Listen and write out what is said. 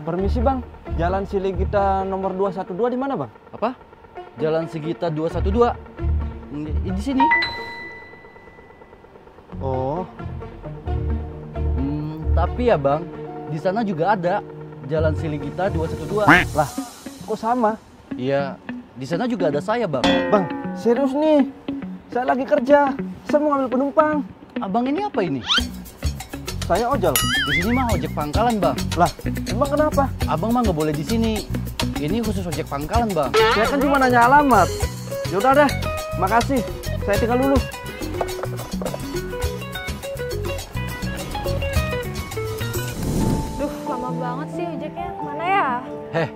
Permisi bang, Jalan Siligita nomor 212 di mana bang? Apa? Jalan Sigita 212. Hmm, Di, di sini. Oh, Hmm, tapi ya bang, di sana juga ada Jalan Siligita 212. lah, kok sama? Iya, di sana juga ada saya bang. Bang, serius nih. Saya lagi kerja. Saya mau ngambil penumpang. Abang ini apa ini? Saya ojol. Di sini mah ojek pangkalan bang. Lah, emang kenapa? Abang mah nggak boleh di sini. Ini khusus ojek pangkalan bang. Saya kan cuma nanya alamat. Yaudah deh, makasih. Saya tinggal dulu. Duh, lama banget sih ojeknya. Mana ya? Heh,